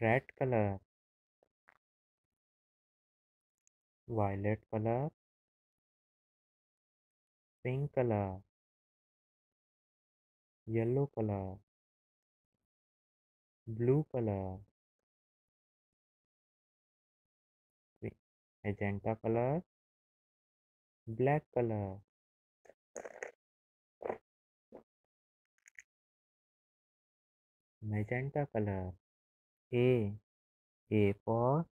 red color. Violet color. Pink color. Yellow color. Blue color. Magenta color. Black color. Magenta color A A for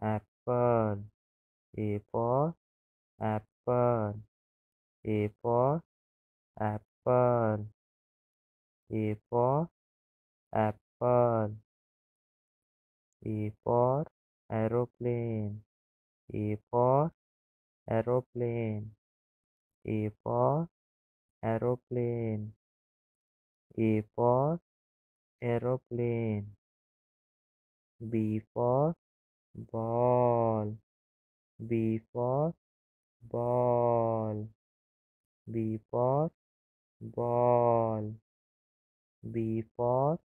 apple A for apple A for apple A for apple A for aeroplane. A for aeroplane. A for aeroplane. A for aeroplane B for ball B for ball B for ball B for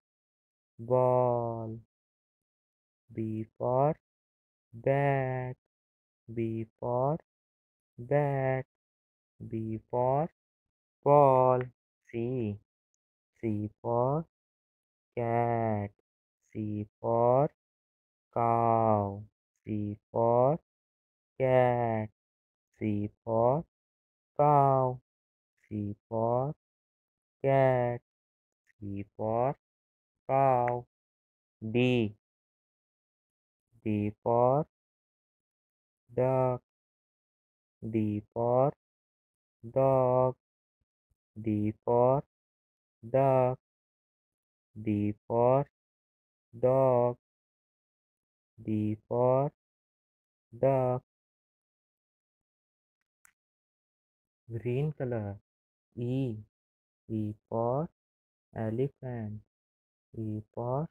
ball B for bat B for bat B for ball. C C for cat. C for cow C for cat C for cow C for cat C for cow D D for duck D for dog D for duck D for dog D for duck green color. E E for elephant. E for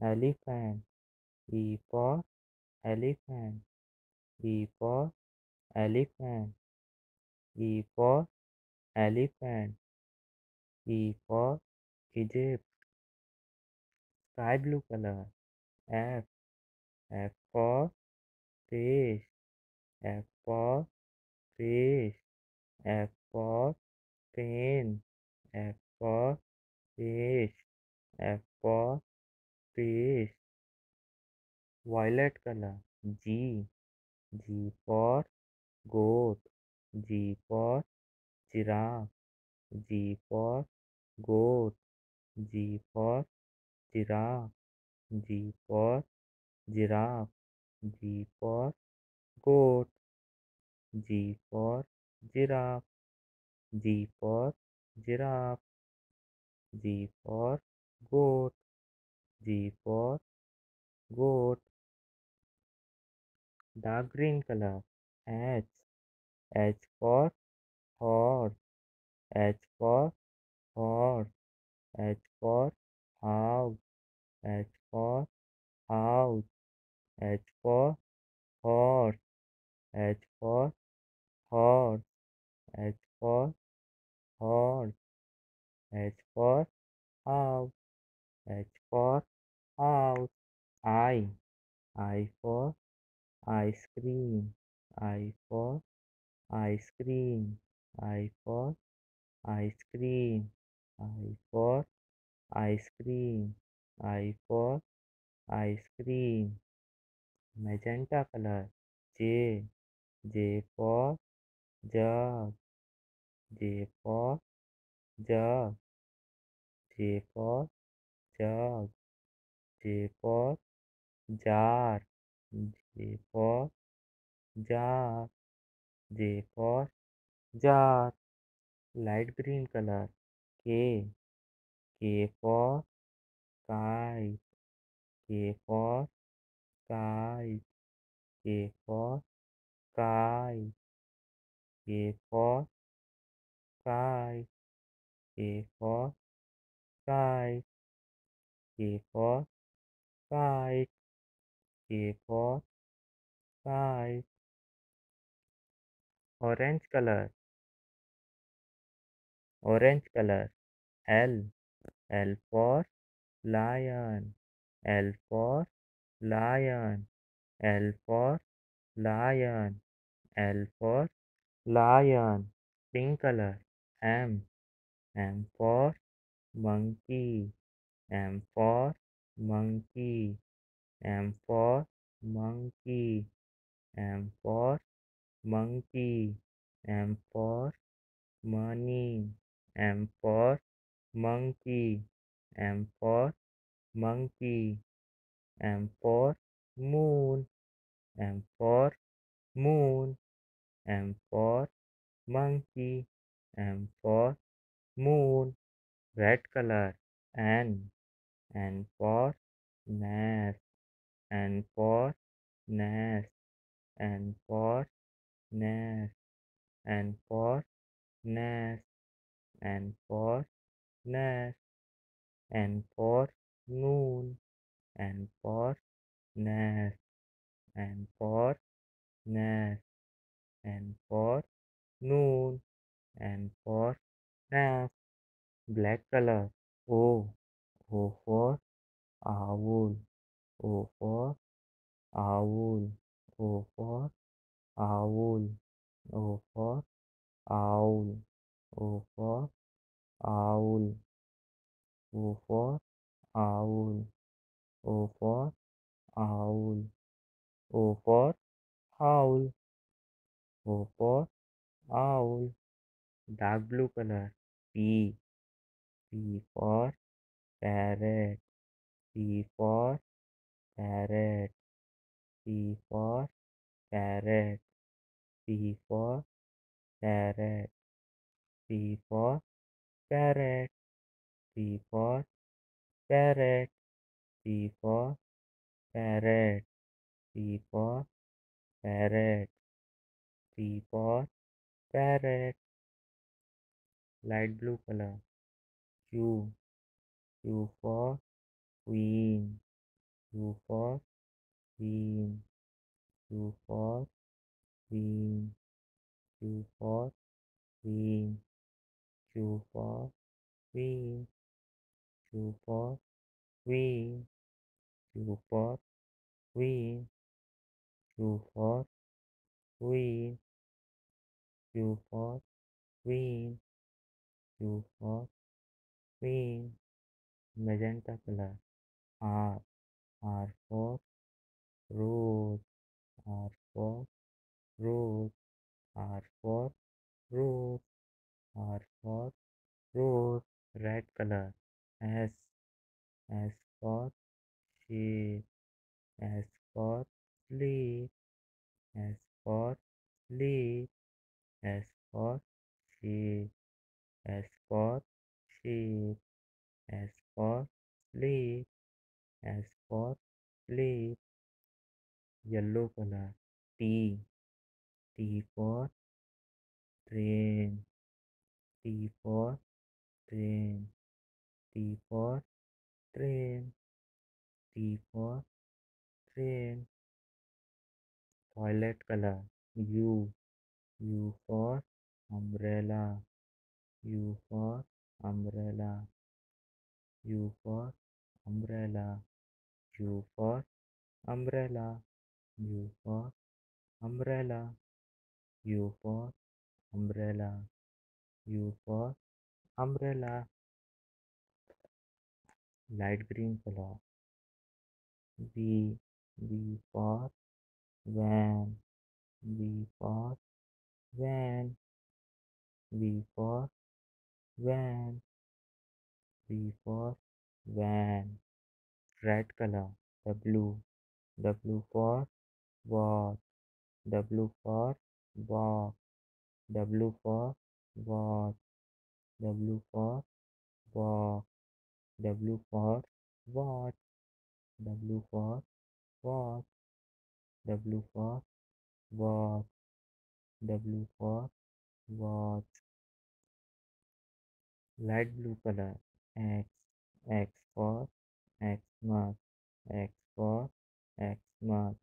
elephant. E for elephant. E for elephant. E for elephant. E for Egypt. Sky blue color. F F for fish F for fish F for pen F for fish F for fish. Violet color G G for goat G for giraffe G for goat G for giraffe G for goat G for giraffe G for giraffe G for goat G for goat dark green color H H for horse H for horse H for house H for house H for horse H for horse H for horse H for house H for house I I for ice cream. I for ice cream. I for ice cream. I for ice cream. I for ice cream magenta colour. J J for J for J for J for jar, J for jar, J for jar. Light green colour. K K for kite K for kite K for kite K for kite K for kite K for kite K for kite orange color. Orange color. L. L for lion. L for lion L for lion L for lion pink color M M for monkey M for monkey M for monkey M for monkey M for money M for monkey M for monkey M for moon M for moon M for monkey M for moon red color N N for nest N for nest N for nest N for nest N for nest N for noon N for nest N for nest N for noon N for nest black color O O for owl O for owl O for owl O for owl O for owl O for owl O for owl O for owl O for owl dark blue color P P for parrot P for parrot P for parrot P for parrot P for parrot P for parrot P for parrot. P for parrot. P for parrot. Light blue color. Q Q for queen. Q for queen. Q for queen. Q for queen. Q for queen. Q for queen Q for queen Q for queen Q for queen Q for queen magenta color R R for rose R for rose R for rose R for rose red color S S for sheep S for sleep S for sleep S for sheep S for sheep S for sleep S for sleep. Yellow color T T for train T for train T for train T for train violet color U U for umbrella U for umbrella U for umbrella U for umbrella U for umbrella U for umbrella U for umbrella light green color V V for van V for van V for van V for van red color W W for walk W for walk W for walk W for walk W for watch W for watch W for watch W for watch light blue color. X X for Xmas X for Xmas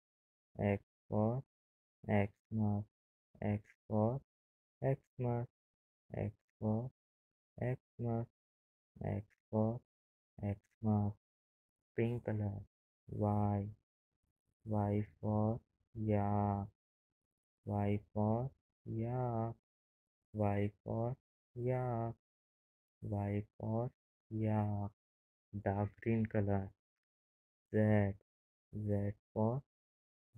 X for Xmas X for Xmas X for Xmas X for Xmas pink color Y Y for yak. Y for yak. Y for yak. Y for yak. Dark green color. Z. Z for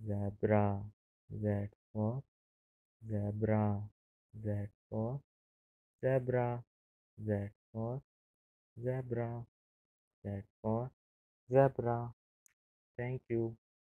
zebra. Z for zebra. Z for zebra. Z for zebra. Z for zebra. Thank you.